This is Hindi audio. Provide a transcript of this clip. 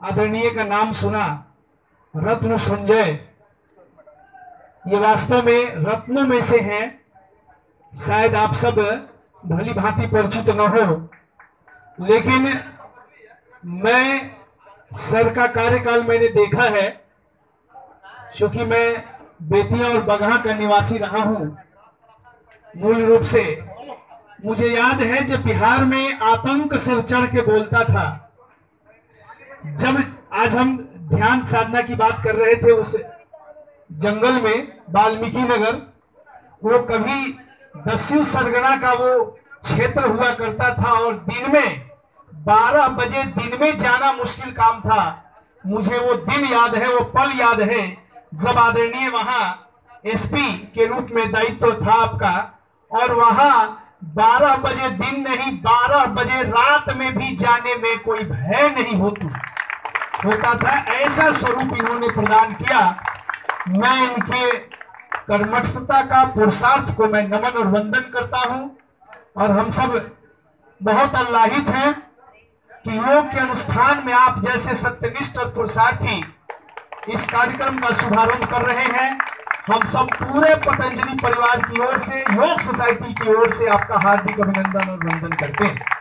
आदरणीय का नाम सुना, रत्न संजय। ये वास्तव में रत्नों में से हैं। शायद आप सब भली भांति परिचित न हो। लेकिन मैं सर का कार्यकाल मैंने देखा है, क्योंकि मैं बेतिया और बगहा का निवासी रहा हूँ। मूल रूप से मुझे याद है जब बिहार में आतंक सिर चढ़ के बोलता था। जब आज हम ध्यान साधना की बात कर रहे थे उस जंगल में, वाल्मीकि नगर, वो कभी दस्यु सरगना का वो क्षेत्र हुआ करता था और दिन में 12 बजे दिन में जाना मुश्किल काम था। मुझे वो दिन याद है, वो पल याद है जब आदरणीय वहाँ एसपी के रूप में दायित्व था आपका और वहाँ 12 बजे दिन नहीं 12 बजे रात में भी जाने में कोई भय नहीं होती। होता था, ऐसा स्वरूप इन्होंने प्रदान किया। मैं इनके कर्मठता का पुरुषार्थ को मैं नमन और वंदन करता हूँ। और हम सब बहुत अल्लाहित हैं कि योग के अनुष्ठान में आप जैसे सत्यनिष्ठ और पुरुषार्थी इस कार्यक्रम का शुभारंभ कर रहे हैं। हम सब पूरे पतंजलि परिवार की ओर से, योग सोसाइटी की ओर से आपका हार्दिक अभिनंदन और वंदन करते हैं।